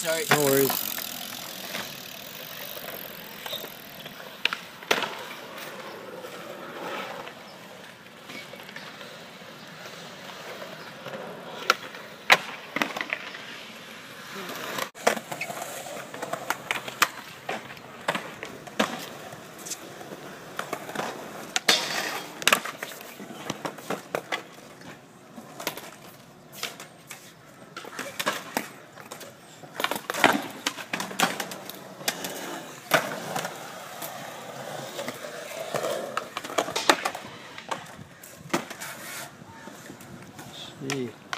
sorry. No worries. Yeah.